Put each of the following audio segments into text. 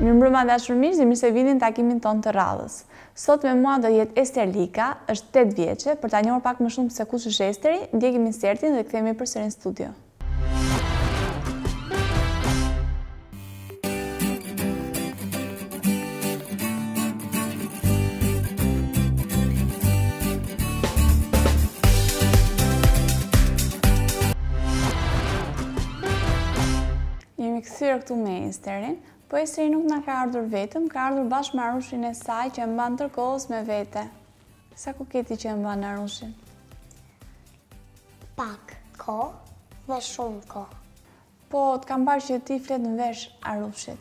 Mirëmbrëma të dashur miq dhe mirë se vini në takimin tonë të radhës. Sot me mua do jetë Ester Lika, është 8 vjeçe, për ta njohur pak më shumë se kush është Esteri, ndjekim insertin dhe kthehemi përsëri në studio. Jemi kthyer këtu me Esterin, po Esteri nuk na ka ardhur vetëm, ka ardhur bashkë me arushin e saj që e mban tërë kohës me vete. Sa kohë ke ti që e mban arushin? Pak kohë dhe shumë kohë. Po, të kam parë që ti flet në vesh Arushit.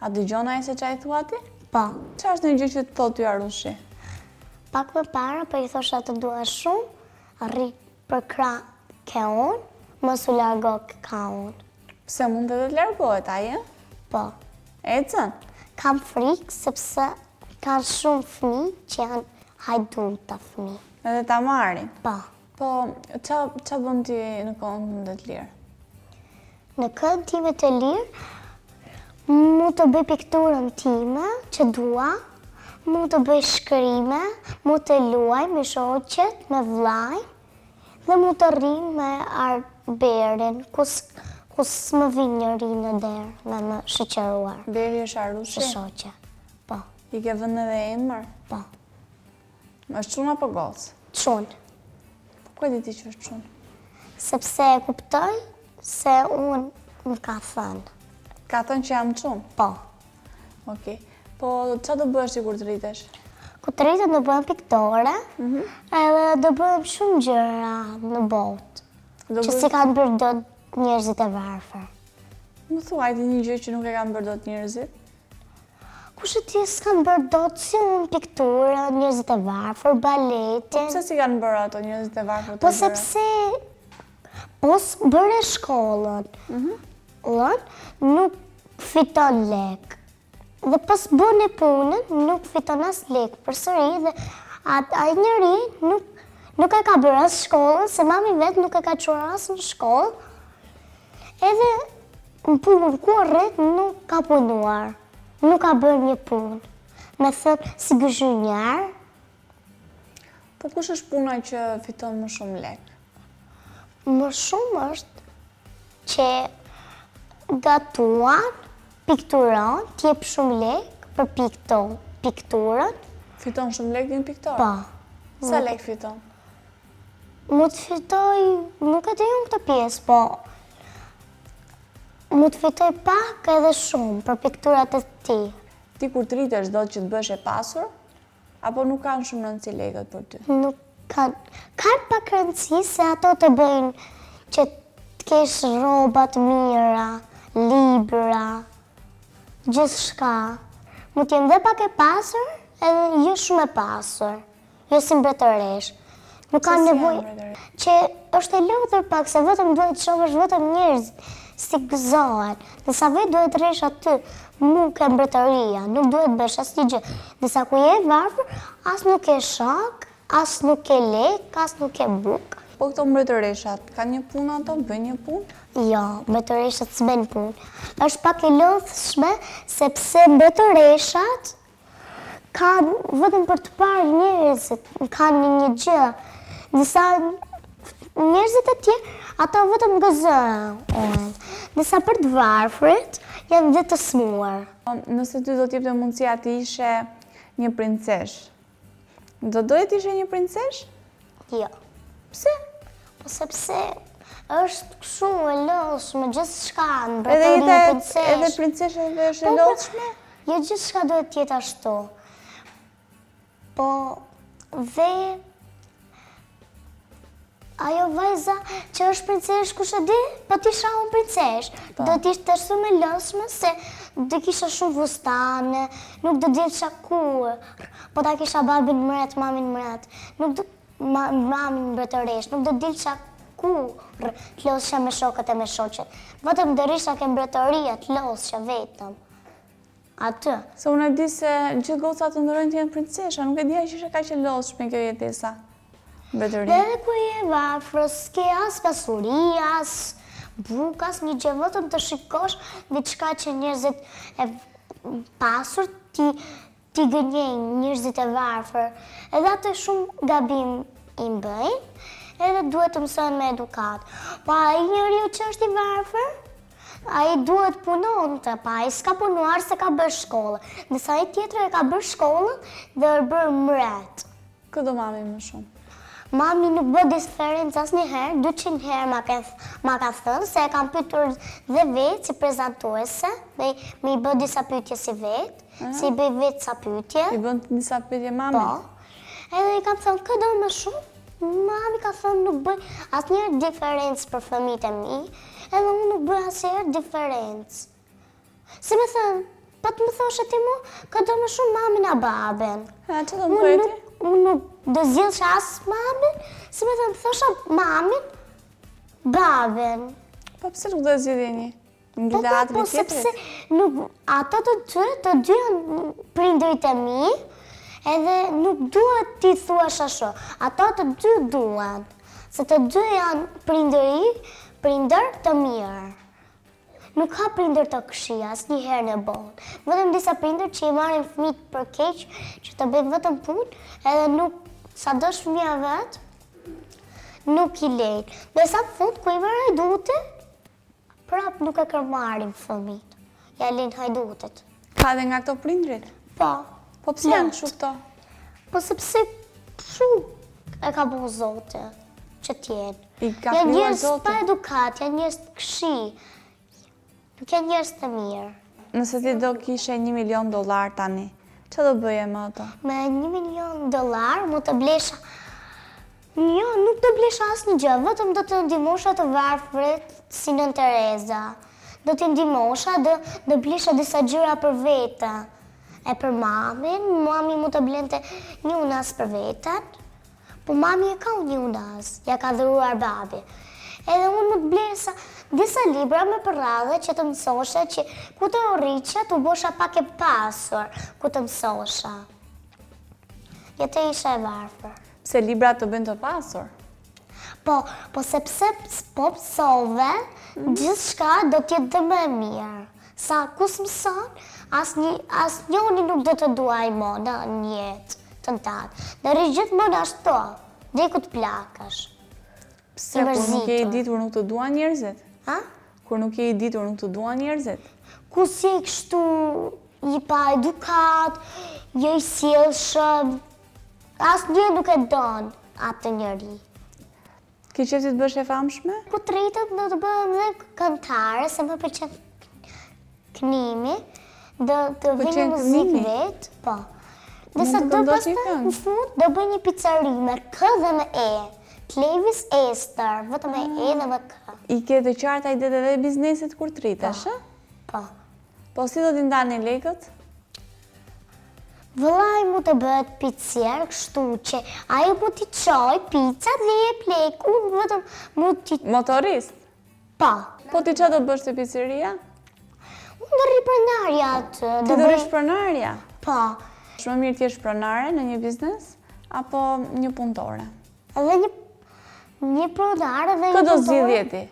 A dëgjon ai se ça i thua ti? Po. Çfarë është një gjë që të thotë ty Arushi? Pak më parë po i thosha të dua shumë, rri përkrah ke unë, mos u largo ka unë. Pse mund të të largohet ai? Po. Ecën? Kam frikë sepse ka shumë fëmijë që janë hajduta fëmijë. Edhe ta marrin? Po. Po, ça, ça bën ti në kohën tënde të lirë? Në kohën time të lirë, mund të bëj pikturën time, që dua, mund të bëj shkrime, mund të luaj me shoqet, me vëllain, dhe mund të rri me Arbërin, kur s', kur s'më vjen njeri në derë, me më shoqëruar. Beri është arushi? Shë shoqe, po. I ke vënë dhe emër? Po. Është çun apo gocë? Çun. Po ku e di ti që është çun? Sepse e kuptoj se unë më ka thënë. Ka thënë që jam çun? Po. Ok. Po ça do bëhesh ti kur të rritesh? Kur të rritem do bëhem piktore, mhm. edhe do bëj shumë gjëra në botë, që s'i kanë bërë dot njerëzit e varfër. Më thuaj ti një gjë që nuk e kanë bërë dot njerëzit? Kushedi s'kanë bërë dot si unë piktura, njerëzit e varfër, baletin. Po pse s'i kanë bërë ato njerëzit e varfër këto gjëra? Po sepse po s'bëre shkollën, mhm. lën, nuk fiton lek. Dhe po s'bëre punën, nuk fiton as lek përsëri dhe atë ai njeri nuk, nuk e ka bërë as shkollën, se mami i vet nuk e ka çuar as në shkollë. Edhe në punën kurrë nuk ka punuar, nuk ka bërë një punë. Me thënë si gëzhunjar. Po kush është puna që fiton më shumë lek? Më shumë është që gatuan, pikturon, t'jep shumë lek për pikton, pikturën. Fiton shumë lek një piktor? Po. Sa lek fiton? Mund të fitojë, nuk e di unë këtë pjesë, po mund të fitojë pak edhe shumë për pikturat e tij. Ti kur të rritesh do që të bëhesh e pasur, apo nuk kanë shumë rëndësi lekët për ty? Nuk kanë, kanë pak rëndësi se ato të bëjnë që të kesh rroba të mira, libra, gjithçka. Mund të jem dhe pak e pasur, edhe jo shumë e pasur. Jo si mbretëresh. Nuk kanë nevojë që është e lodhur pak se vetëm duhet të shohësh vetëm njerëzit si gëzohen. Ndërsa vetë duhet të rrish aty mu ke mbretëria, nuk duhet bësh asnjë gjë. Ndërsa kur je e varfër, as nuk ke shok, as nuk ke lek, as nuk ke bukë. Po këto mbretëreshat, kanë një punë ato, bëjnë një punë? Jo, mbretëreshat s'bëjnë punë. Është pak e lodhshme sepse mbretëreshat Kanë vetëm për të parë njerëzit, kanë një një gjë. Ndërsa njerëzit e tjerë, ata vetëm gëzohen. Ndërsa për të varfrit, janë dhe të sëmurë. Po, nëse ty do t'jepej mundësia të ishe një princeshë, do doje të ishe një princesh? Jo. Pse? Po sepse është kështu e lodhshme gjithçka në bërë një princeshë. Edhe princeshë edhe është e po, po, lodhshme? Jo gjithçka duhet t'jetë ashtu. Po dhe... Ajo vajza që është princeshë kush e di, po t'isha unë princeshë. Po. Do t'ishte shumë e lodhshme se do kisha shumë fustane, nuk do dilsha kurrë. Po ta kisha babin mret, mamin mret, nuk do mamin mbretëresh, nuk do të dilsha kurrë të lozësha me shokët e me shoqet. Vetëm do rrisha ke mbretëria të lozësha vetëm. Atë. Se unë e di se gjithë gocat ëndërrojnë të jenë princesha, nuk e dija që ishte kaq e lodhshme kjo jetesa. Mbretëria. Dhe edhe kur je i varfër, s'ke as pasuri, as bukë, asnjë gjë vetëm të shikosh diçka që njerëzit e pasur t'i T'i gënjejnë njerëzit e varfër edhe atë shumë gabim i bëjnë edhe duhet të mësohen me edukatë po ai njeriu që është i varfër ai duhet të punonte po ai s'ka punuar s'e ka bërë shkollën ndërsa ai tjetri e ka bërë shkollën dhe është bërë mret. Kë do mami më shumë? Mami nuk bë diferencë asnjëherë, dyqind herë ma ke ma ka thënë se e kam pyetur dhe vetë si prezantuese, me i bë disa pyetje si vetë, se i bëj vetë ca pyetje. I bën disa pyetje mamit? Po. Edhe i kam thënë kë do më shumë? Mami ka thënë nuk bëj asnjëherë diferencë për fëmijët e mi, edhe unë nuk bëj asnjëherë diferencë. Si me thënë, po të më thoshe ti mu, kë do më shumë mamin a babin. Ha, ça do bëje ti? Unë nuk do zgjidhsha as mamin, si me thënë, thosha mamin, babin. Po pse nuk do zgjidhje një? Në po, gëllatë për tjetërit? Po sepse nuk, ato të të të dy janë prindërit e mi, edhe nuk duhet t'i thuash ashtu. Ato të dy duhen, se të dy janë prindëri, prindër të mirë. Nuk ka prindër të këqij asnjëherë në botë, vetëm disa prindër që i marrin fëmijët për keq që të bëjnë vetëm punë, edhe nuk sado është fëmija vet, nuk i lejnë. Derisa n'fund kur i merr hajduti, prap nuk e, kur marrin fëmijët, ja lejnë hajdutit. Ka dhe nga këto prindërit? Po. Po pse janë kështu këto? Po sepse kështu e ka bo Zoti që të jenë. I ka krijuar Zoti. Janë njerëz pa edukatë, janë njerëz të këqij. Nuk janë njerëz të mirë. Nëse ti do kishe 1 milion dollar tani, ça do bëje me ato? Me një milion dollar mund të blesha Jo, nuk do blesha asnjë gjë, vetëm do të ndihmosha të varfrit si Nënë Tereza. Do t'i ndihmosha dhe do blesha disa gjëra për vete e për mamin, mami mund të blente një unazë për veten, po mami e ka një unazë, ja ka dhuruar babi. Edhe unë mund të blesha disa libra me përralla që të mësosha që kur të rritsha t'u bosha pak e pasur, kur të mësosha. Jo të isha e varfër. Pse librat të bëjnë të pasur? Po, po sepse po mësove, mhm. gjithçka do të jetë dhe më e mirë. Se kush s'mëson, as asnjoni nuk do të dojë mo në jetën tënde. Do rrish gjithmonë ashtu, dhe kur të plakesh. Pse kur nuk je i ditur nuk të duan njerëzit? Ha? Kur nuk je i ditur nuk të duan njerëzit? Kur je kështu i paedukatë, jo i sjellshëm, Asnjë nuk e don atë njeri. Ke qejf ti të bëhesh e famshme? Kur të rritem do të bëhem dhe këngëtare, se më pëlqen këndimi, dhe të vë muzikë vetë, po. Dhe se të bësh të në fund, dhe bëj një piceri me kë dhe me e. Klevis e stër, vëtë me e dhe me kë. I ke të qarta idetë e biznesit kur të rritesh, Po. Po si do t'i ndani lekët? Vëllai mund të bëhet picier, kështu që ai mund t'i çojë picat dhe lekët, unë vetëm mund t'i... Motorist? Po. Po ti ça do bësh te piceria? Unë do rri pronarja aty. Ti do rrish pronarja? Po. Ç'është më mirë, të jesh pronare në një biznes, apo një punëtore? Edhe një një pronare dhe një punëtore. Kë do zgjidhje ti?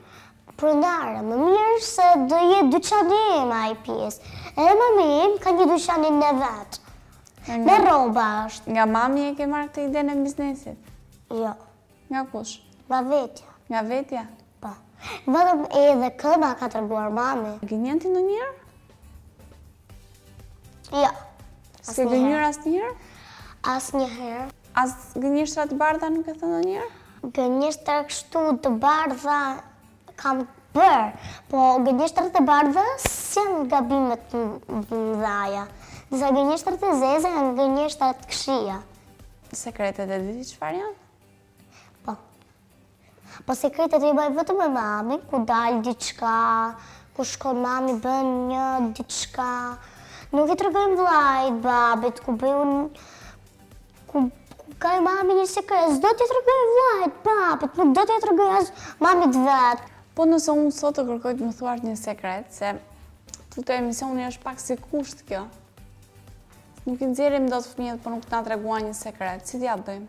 Pronare, më mirë se do jetë dyqani im ai pjesa. Edhe mami im ka një dyqanin e vet. Me rroba është. Nga mami e ke marrë këtë idenë e biznesit? Jo. Nga kush? Nga vetja. Nga vetja? Po. Vetëm edhe këtë ma ka treguar mami. E gënjen ti ndonjëherë? Jo. S'ke gënjur asnjëherë? Asnjëherë. As gënjeshtra të bardha nuk ke thënë ndonjëherë? Gënjeshtra kështu të bardha kam bërë, po gënjeshtrat e bardha s'janë gabime të mëdhaja. Disa gënjeshtra të zeza janë gënjeshtra të këqija. Sekretet e di çfarë janë? Po sekretet i baj vetëm me mamin, kur dal diçka, kur shkon mami bën një diçka. Nuk i tregojmë vllait, babit, kur bëj unë, kur ka mami një sekret, s'do t'i tregoj vllait, babit, nuk do t'i tregoj as mamit vet. Po nëse unë sot të kërkoj të më thuash një sekret, se këtu te emisioni është pak si kusht kjo. Nuk i nxjerrim dot fëmijët, po nuk na treguan një sekret, si t'ja bëjmë?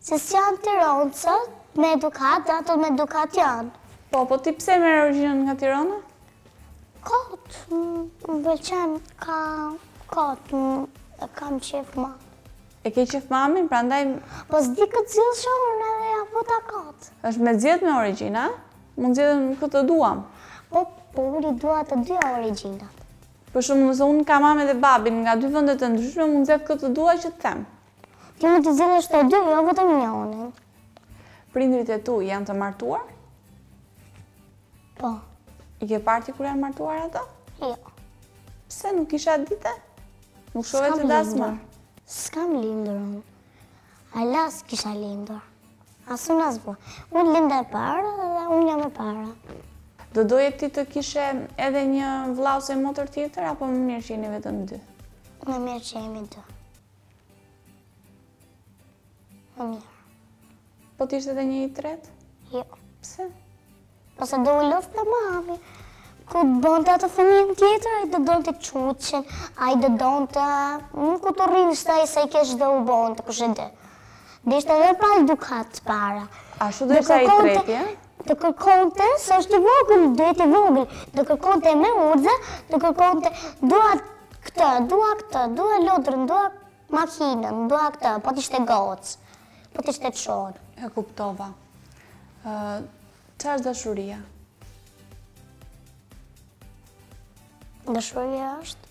Se se janë tironsit me edukatë, ato me edukatë janë. Po, po ti pse me origjinë nga Tirona? Kot, më pëlqen ka kot, e kam qef ma. E ke qef mamin, pra ndaj... Po s'di kë të zgjidhja, po edhe ia futa kot. është me zgjedh me origjina, mund zgjedhim kë të duam. Po, po unë i dua të dyja origjinat. Për shembull nëse unë kam mamin dhe babin nga dy vende të ndryshme, mund zgjedh kë të dua që të them. Ti mund t'i zgjedhësh të dy, jo vetëm njërin. Prindërit e tu janë të martuar? Po. I ke parë ti kur janë martuar ata? Jo. Pse nuk ishe ti te... Nuk shkove te dasma? S'kam lindur unë. Ala s'kisha lindur. As unë as Bo. Unë linda e para dhe unë jam e para. Do doje ti të kishe edhe një vëlla ose motër tjetër, apo më mirë që jeni vetëm dy? Më mirë që jemi dy. Po një. Po të ishte dhe një i tret? Jo. Pse? Po se do u loftë të mami. Po të bënd të atë fëmijën tjetër, a i të bënd të quqin, a i të bënd të... Nuk ku të rrinë shtë e se i kesh dhe u bënd të kështë dhe. Dhe ishte dhe pa edukat para. A shu dhe sa i trepje? Të kërkonte, se është i vogël, dhe është i vogël, të kërkonte me urdhër, të kërkonte, dua këtë, dua këtë, dua lodrën, dua makinën, dua këtë, po të ishte gocë, po të ishte çun. E kuptova. Ça është dashuria? Dashuria është?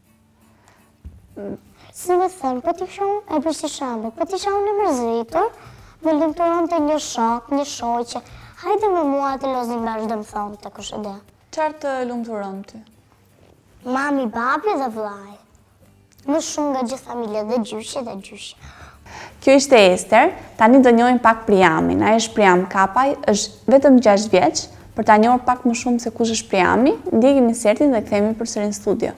Si me thënë, po të isha unë, e për shembull, po të isha unë e mërzitur, më lumturonte një shok, një shoqe, hajde me mua të lozim bashkë dhe më thonë të kështë dhe. Çfarë të lumturon ty? Mami, babi dhe vllai. Më shumë nga gjithë familja dhe gjyshi dhe gjyshja. Kjo ishte Ester, tani do njohim pak Priamin, ai është Priam Kapaj, është vetëm 6 vjeç, Për ta njohur pak më shumë se kush është Priami, ndjekim insertin dhe kthehemi përsëri në studio.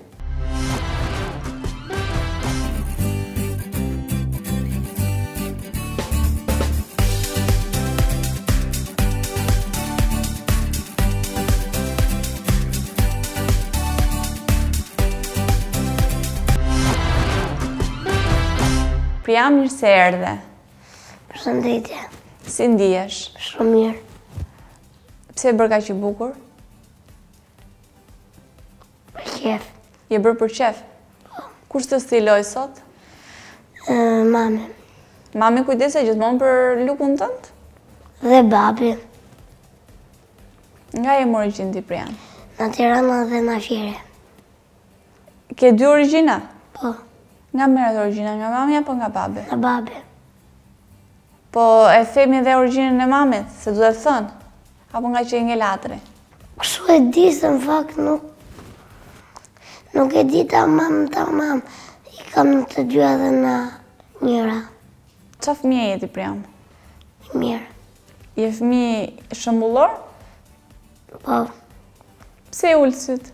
Priam mirë se erdhe. Përshëndetje. Si ndihesh? Shumë mirë. Pse je bërë kaq i bukur? Për qejf. Je bërë për qejf? Po. Kush të stiloi sot? Mami. Mami kujdeset gjithmonë për lukun tënd? Dhe babi. Nga e ke origjinën ti Priam? Nga Tirana dhe nga Fieri. Ke dy origjina? Po. Nga merret origjina, nga mami apo nga babi? Nga babi. Po e themi dhe origjinën e mamit, se duhet thënë? Apo nga që e nge latri? Kështu e di se në fakt nuk... Nuk e di tamam, tamam. I kam në të dy edhe nga njëra. Ça fëmije je ti Priam? I mirë. Je fëmijë shembullor? Po. Pse i ul sytë?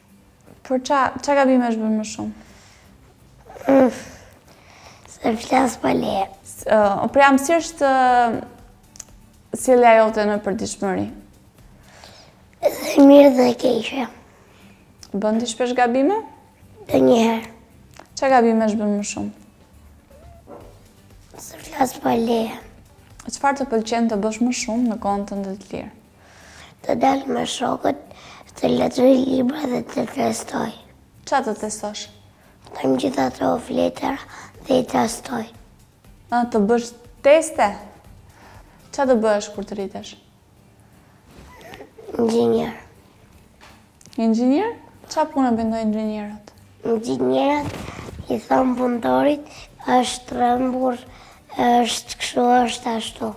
Po ça, ça gabimi është bën më shumë? Se flas pa leje. O Priam, si është sjellja jote në përditshmëri? Dhe mirë dhe keq. Bën ti shpesh gabime? Ndonjëherë. Ça gabimesh ti bën më shumë? Se flas pa leje. Çfarë të pëlqen të bësh më shumë në kohën tënde të lirë? Të dal me shokët, të lexoj libra dhe të testoj. Ça të testosh? Të bëj gjithë ato fletëra dhe i testoj. A, të bësh teste? Ça do të bëhesh kur të rritesh? Inxhinier. Inxhinier? Ça pune bëjnë inxhinierët? Inxhinierët i thonë punëtorit është shtrembër, është kështu, është ashtu.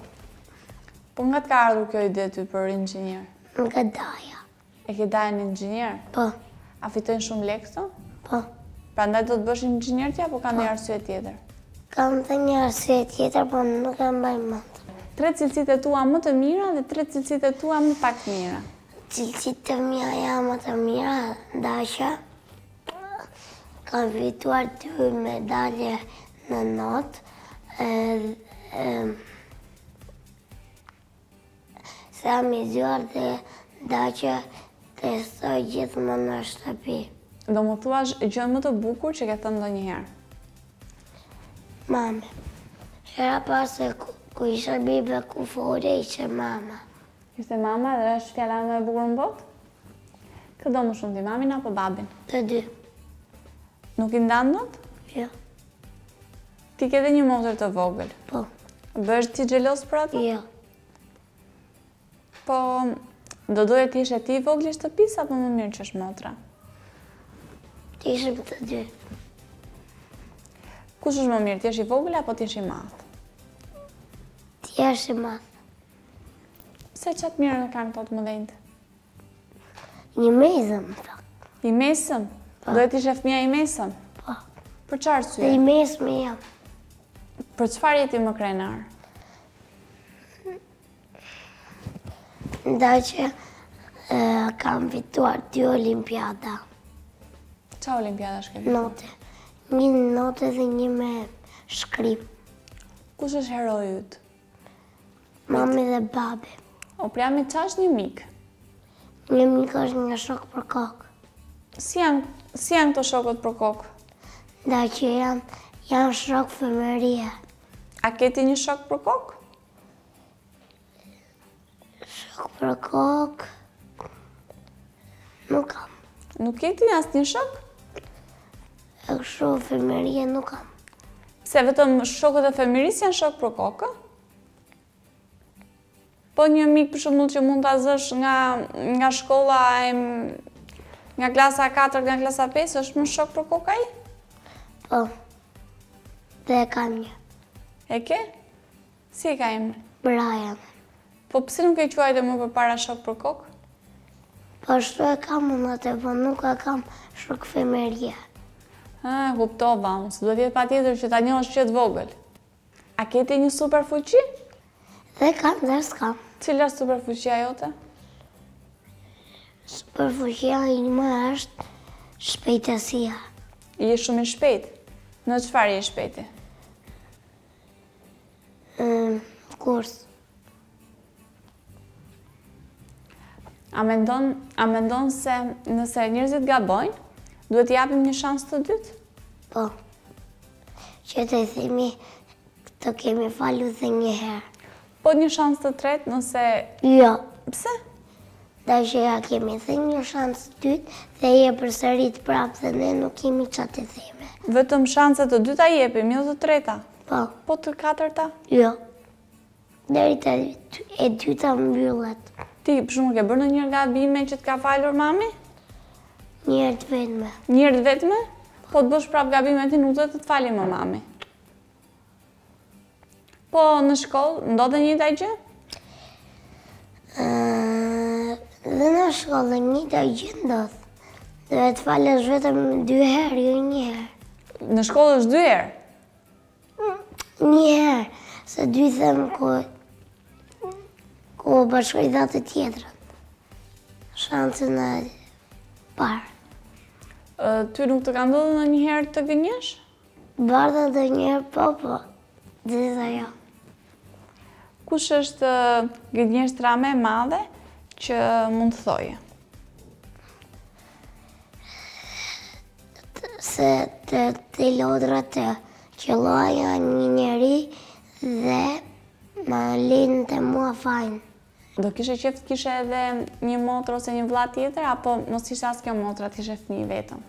Po nga të ka ardhur kjo ide ty për inxhinier? Nga daja. E ke dajën inxhinier? Po. A fitojnë shumë lekë këta? Po. Prandaj do të bëhesh inxhinier ti apo ka një arsye tjetër? Kam dhe një arsye tjetër, po nuk e mbaj mend. Tre cilësitë e tua më të mira dhe tre cilësitë e tua më pak të mira. Cilësitë e mia më të mira, dasha. Kam fituar dy medalje në not. Se jam i zgjuar dhe da që të stoj gjithmonë në shtëpi. Do më thuash gjënë më të bukur që ke thënë ndonjëherë? Mama, hera parë kur, kur isha bebe kur fola ishte mama. Ishte mama dhe është fjala më e bukur në botë? Kë do më shumë ti, mamin apo babin? Të dy. Nuk i ndan dot? Jo. Ti ke dhe një motër të vogël. Po. Bëhesh ti xhelos për atë? Jo. Po, do doje të ishe ti i vogli i shtëpisë, apo më mirë që është motra? Të ishim të dy. Kush është më mirë, të jesh i vogël, apo të jesh i madh? Të jesh i madh. Pse ça të mirash kanë këta të mëdhenjtë? I mesëm, në fakt. I mesëm? Po. Doje të ishe fëmija i mesëm? Po. Për ça arsye? Dhe i mesëm jam. Për çfarë je ti më krenar? Ngaqë kam fituar dy olimpiada. Ça olimpiadash ke fituar? Noti. Një noti dhe një me shkrim. Kush është heroi yt? Mami dhe babi. O pra mi, ça është një mik? Një mik është një shok për kokë. Si janë si janë këto shokët për kokë? Ata që janë, janë shokë fëmijërie. A ke ti një shok për kokë? Shok për kokë. Nuk kam. Nuk ke ti asnjë shok? E kështu fëmijërie nuk kam. Pse vetëm shokët e fëmijërisë janë shokë për kokë? Po një mik për shembull që mund ta zësh nga, nga shkolla e nga klasa 4, nga klasa 5, është më shok për kokë ai? Po, dhe e kam një. E ke? Si e ka emrin? Brian. Po pse nuk e quajte më përpara shok për kokë? Po ashtu e kam unë atë, po nuk e kam shok fëmijërie. Ha, kuptova unë, se duhet të jetë patjetër që ta njohësh që të vogël. A ke ti një superfuqi? Dhe kam, dhe s'kam. Cila është superfuqia jote? Superfuqia ime është shpejtësia. Je shumë i shpejt? Në çfarë je i shpejtë? Kur. A mendon, a mendon se nëse njerëzit gabojnë, duhet t'i japim një shans të dytë? Po. Që të themi ta kemi falur dhe një herë. Po një shans të tretë nëse Jo. Pse? Tash që ia kemi dhënë një shans të dytë dhe e përsërit prapë dhe ne nuk kemi ça të themi. Vetëm shanse të dyta japim, jo të treta? Po. Po të katërta? Jo. Deri te e dyta mbyllet. Ti për shembull ke bërë ndonjëherë gabime që të ka falur mami? Një herë të vetme. Një herë të vetme? Po të bësh prapë gabime ti nuk do të të fali më mami. Po në shkollë ndodh e njëjta gjë? Dhe në shkollë e njëjta gjë ndodh. Dhe të falesh vetëm dy herë, jo një herë. Në shkollë është dy herë? Mm, një herë, se dy them ku ku bashkoj dhe atë tjetrën. Shansin e parë. Ty nuk të ka ndodhur ndonjëherë të gënjesh? Bardha ndonjëherë po po, dhe dhe jo. Kush është gënjeshtra më e madhe që mund të thoje? Se te lodrat e qëllonte një njeri dhe ma linte mua fajin. Do kishe qejf të kishe edhe një motër ose një vëlla tjetër, apo mos ishte as kjo motra, të ishe fëmijë i vetëm?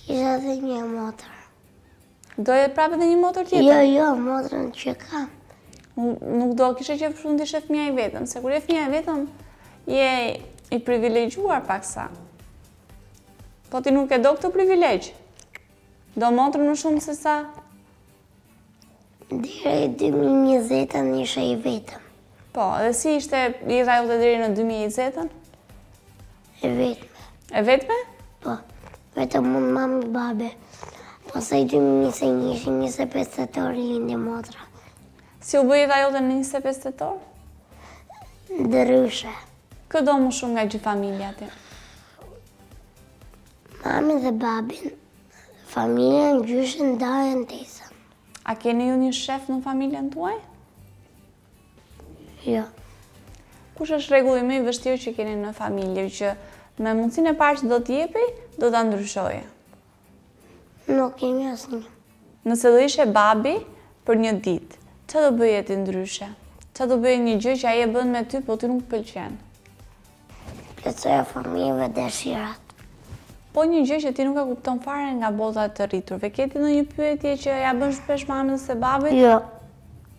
Kishe edhe një motër. Doje prapë edhe një motër tjetër? Jo, jo, motrën që kam. Nuk do kishe qejf shumë të ishe fëmija i vetëm, se kur je fëmija i vetëm, je i privilegjuar paksa. Po ti nuk e do këtë privilegj? Do motrën më shumë se sa Deri në 2020-ën isha i vetëm. Po, dhe si ishte jeta jote deri në 2020-ën? E vetme. E vetme? Po, vetëm unë, mami, babi. Pastaj 2021 ishte 25 tetori lindi motra. Si u bë jeta jote në 25 tetor? Ndryshe. Kë do më shumë nga gjithë familja ti? Mamin dhe babin. Familjen, gjyshen, dajën, tezen. A keni ju një shef në familjen tuaj? Jo. Kush është rregulli më i vështirë që keni në familje që me mundësinë e parë që do të jepej, do ta ndryshoje? Nuk kemi asnjë. Nëse do ishe babi për një ditë, çfarë do bëje ti ndryshe? Çfarë do bëje një gjë që ai e bën me ty, po ty nuk pëlqen? Plotësoja fëmijëve dëshirat. Po një gjë që ti nuk e kupton fare nga bota e të rriturve. Ke ti ndonjë pyetje që ia bën shpesh mamës e babit? Jo.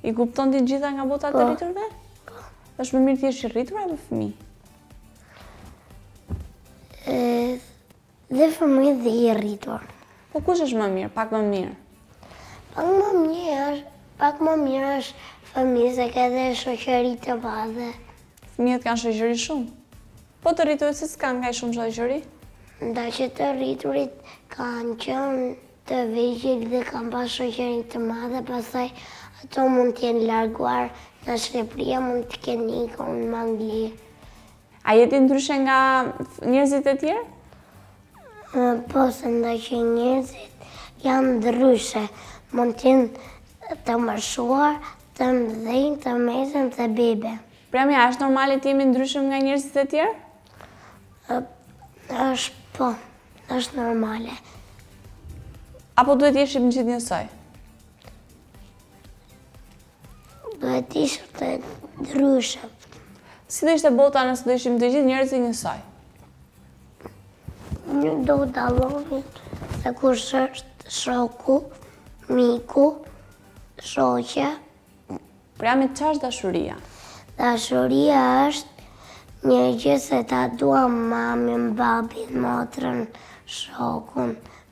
I kupton ti të gjitha nga bota e të po. rriturve? Po. Është më mirë ti jesh i rritur apo fëmijë? Dhe fëmijët dhe i rritur. Po kush është më mirë, pak më mirë? Pak më mirë, pak më mirë është fëmija se ka dhe shoqëri të madhe. Fëmijët kanë shoqëri shumë. Po të rriturit si s'kanë kaq shumë shoqëri? Nga që të rriturit kanë qënë të vegjël dhe kanë pas shoqëri të madhe, pasaj ato mund t'jenë larguar nga Shqipëria, mund t'kenë ikur në Angli. A je ti ndryshe nga njerëzit e tjerë? Po, se nga që njerëzit janë ndryshe. Mund të jenë të moshuar, të mëdhenj, të mesëm, të bebe. Prami, a është normale të jemi ndryshe nga njerëzit e tjerë? është po, është normale. Apo duhet të ishim gjithë njësoj? Duhet të ishim të ndryshëm. Si do ishte bota nëse do ishim të gjithë njerëzit njësoj? Nuk do të dallonim se kush është shoku, miku, shoqe. Prami ça është dashuria? Dashuria është një gjë se ta duam mamin, babin, motrën, shokun,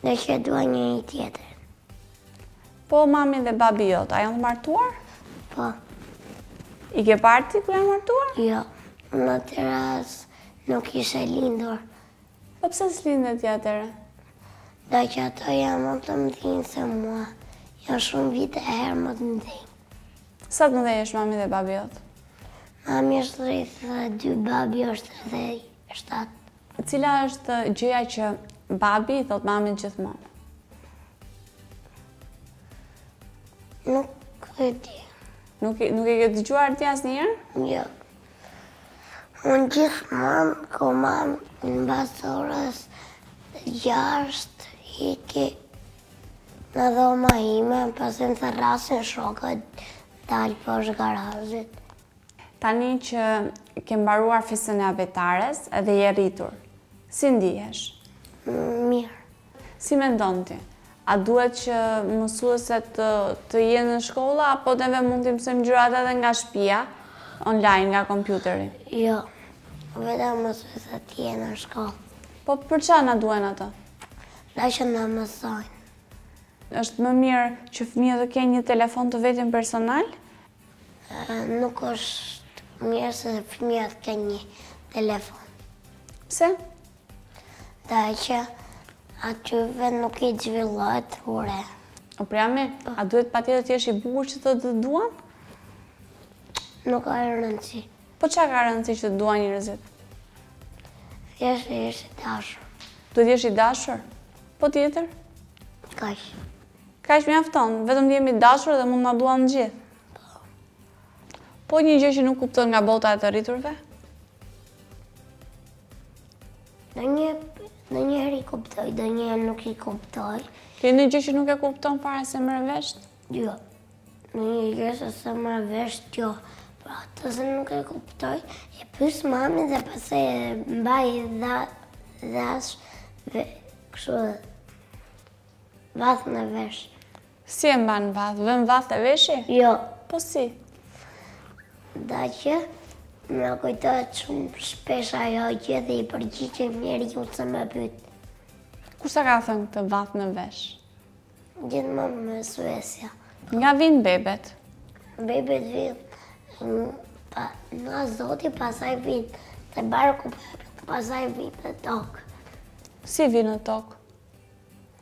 Dhe që e duan njëri-tjetrin. Po, mami dhe babi jot, a janë të martuar? Po. I ke parë ti kur janë martuar? Jo, në atë rast nuk isha lindur. Po pse s'linde ti atëherë? Nga që ato janë më të mëdhenj se mua, janë shumë vite e herë më të mëdhenj. Sa të mëdhenj është mami dhe babi jot? Mami është tridhjetë e dy, babi është tridhjetë e shtatë. Cila është gjëja që babi i thotë mamit gjithmonë? Nuk e di. Nuk e, nuk e ke dëgjuar ti asnjëherë? Jo. Unë gjithmonë kur mami vjen mbas orës gjashtë iki në dhoma ime, pasi më thërrasin shokët dalë poshtë garazhit. Tani që ke mbaruar festën e abetares dhe je rritur, si ndihesh? Mirë. Si mendon ti? A duhet që mësueset të jenë në shkolla apo neve mund t'i mësojmë gjërat edhe nga shtëpia, online, nga kompjuteri? Jo. Vetëm mësueset të jenë në shkollë. Po për çfarë na duhen ato? Nga që na mësojnë. Është më mirë që fëmijët të kenë një telefon të vetin personal Nuk është mirë se fëmijët të kenë një telefon. Pse? Ngaqë atyre nuk i zhvillohet truri. O Priam, a duhet patjetër të jesh i bukur që të të duan? Nuk ka rëndësi. Po ça ka rëndësi që të duan njerëzit? Të jesh të jesh i dashur. Duhet të jesh i dashur? Po tjetër? Kaq. Kaq mjafton, vetëm të jem i dashur dhe mund të më duan të gjithë. Po një gjë që nuk kupton nga bota e të rriturve? Ndonjë Ndonjëherë i kuptoj, ndonjëherë nuk i kuptoj. Ti një gjë që nuk e kupton fare s'e merr vesh? Jo, ndonjë gjë se s'e merr vesh, jo. Pra, nëse nuk e kuptoj, e pys mamin dhe pastaj e mbaj dhe, dhe ashtu dhe kështu dhe. Vath në vesh. Si e mban vath? Vë vath te veshi? Jo. Po si? Ngaqë më kujtohet shumë shpesh ajo gjë dhe i përgjigjem kur ju të më pyt. Kush ta ka thënë këtë vath në vesh? Gjithmonë mësuesja. Nga vijnë bebet? Bebet vijnë nga Zoti pastaj vijnë te barku pastaj vijnë në tokë. Si vijnë në tokë?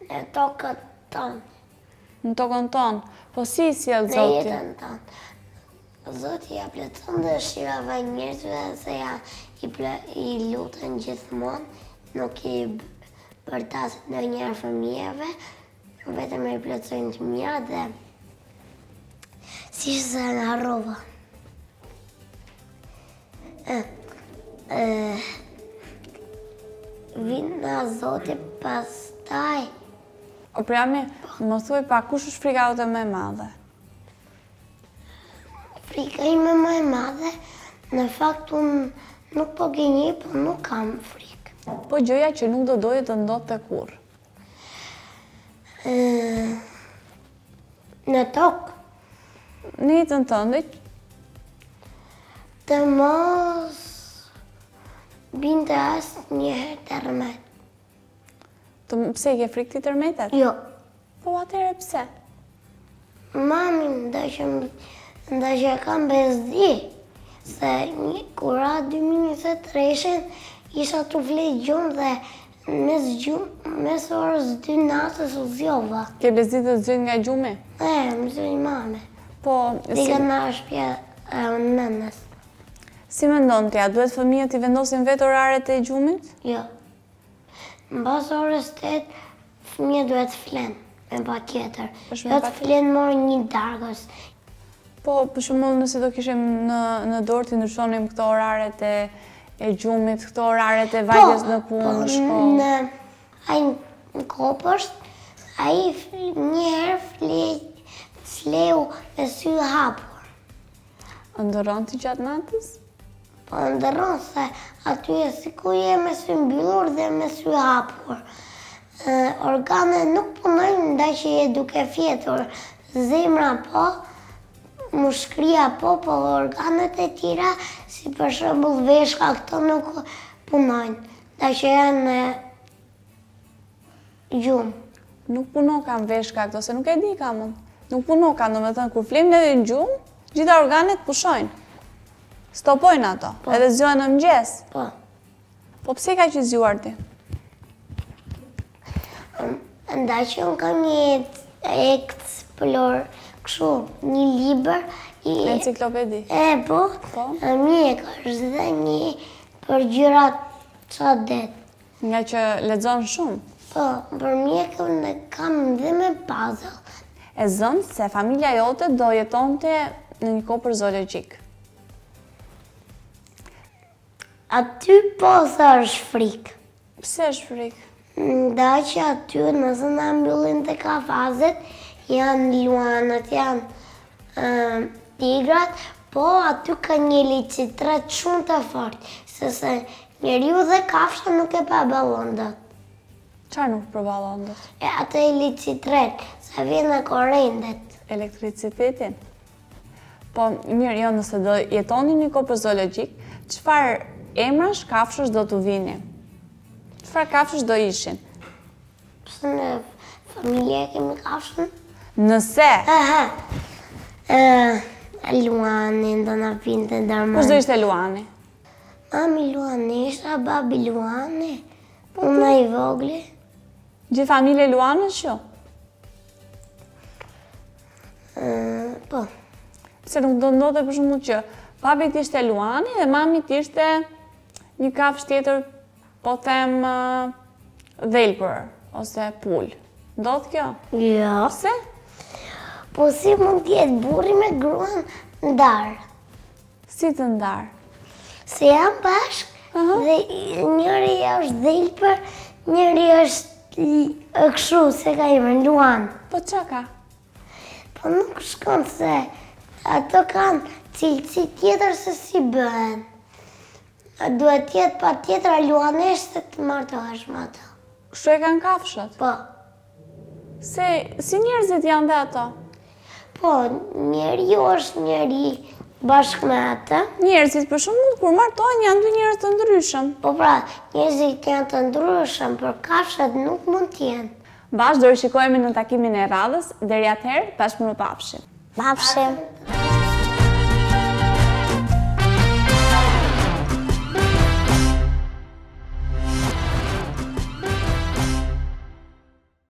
Në tokën tonë. Në tokën tonë. Po si i sjell Zoti? Në jetën tonë. Zoti ja plotëson dëshirave njerëzve se ja i, plë, i luten gjithmonë, nuk i bërtasin ndonjëherë fëmijëve, vetëm i plotësojnë të mira dhe si shëndet edhe rroba. Vijnë nga Zoti pastaj. O Priami, më thuj pa, kush është frika jote më e madhe? Frika ime më e madhe, në fakt unë nuk po gënjej, po nuk kam frikë. Po gjëja që nuk do doje të ndodhte kurrë. Në tokë. Në jetën tënde? Të mos binte asnjëherë tërmet. Tërmet pse i ke frikë ti tërmetet? Jo. Po atëherë pse? Mami, ngaqë kam bezdi, se një kur ra 2003 isha tu fle gjumë dhe Mes gjumit, mes orës dy natës u zjova. Ke bezdi të të zgjojnë nga gjumi? E, më zgjoi mami. Po, si... Dhe ka nga shpja e unë nënës. Si mendon ti a, duhet fëmijët t'i vendosin vetë oraret e gjumit? Jo. Mbas orës tetë fëmijët duhet të flenë me patjetër. Jo të flenë në orën një të darkës, Po, për shembull, nëse do kishim në në dorë të ndryshonim këto oraret e e gjumit, këto oraret e po, vajtjes në punë, po, në shkollë. Në ai në kopsht, ai një herë fli fleu me sy hapur. Ëndërron ti gjatë natës? Po ëndërron se aty është sikur je me sy mbyllur dhe me sy hapur. Organet nuk punojnë ngaqë je duke fjetur. Zemra po, mushkëria po, po organet e tjera si për shembull veshka këto nuk punojnë ngaqë janë në Gjumë. Nuk punokan veshka këto, se nuk e di kam unë. Nuk punokan, domethënë, kur flemë në gjumë, gjitha organet pushojnë. Stopojnë ato, po. edhe zgjohen në mëngjes. Po. Po pse kaq i zgjuar ti? Ngaqë unë kam një eksplor, kështu, një libër. Enciklopedi. E, po, po. një e mjekësisë dhe një për gjërat në det. Ngaqë lexon shumë? Po, për mjekun e kam dhe me puzzle. E zënë se familja jote do jetonte në një kopsht zoologjik. Aty po që është frikë. Pse është frikë? Ngaqë aty nëse na mbyllin te kafazet, janë luanët, janë tigrat, po aty ka një elicitet shumë të fort, se se Njeriu dhe kafsha nuk e përballon dot. Çfarë nuk përballon dot? E atë elicitet, sa vjen nga korenti. Elektricitetin? Po, mirë, jo, nëse do jetoni në kopsht zoologjik, çfarë emrash kafshësh do t'u vinit? Çfarë kafshësh do ishin? Nëse në familje kemi kafshën? Nëse? Aha, e, Luani, do na pinte dermanin. Kush do ishte Luani? Mami luanesha, babi luani, po unë i vogli. Gjithë familje luanësh? Po. Pse nuk do ndodhte për shembull që babi të ishte luani dhe mami të ishte një kafshë tjetër po them dhelpër ose pulë. Ndodh kjo? Jo. Se? Po si mund të jetë burri me gruan ndarë? Si të ndarë? Se janë bashkë dhe njëri është dhelpër, njëri është kështu, si ka emrin, luan. Po ça ka? Po nuk shkon se ato kanë cilësi tjetër se si bëhen. Duhet të jetë patjetër luaneshë të martohesh me ato. Kështu e kanë kafshët? Po. Se si njerëzit janë dhe ato? Po, njeri jo është njeri bashkë me atë. Njerëzit për shembull kur martohen janë dy njerëz të ndryshëm. Po pra, njerëzit janë të ndryshëm, por kafshët nuk mund të jenë. Bashkë do rishikohemi në takimin e radhës, deri atëherë, tashmë u pafshim. Pafshim.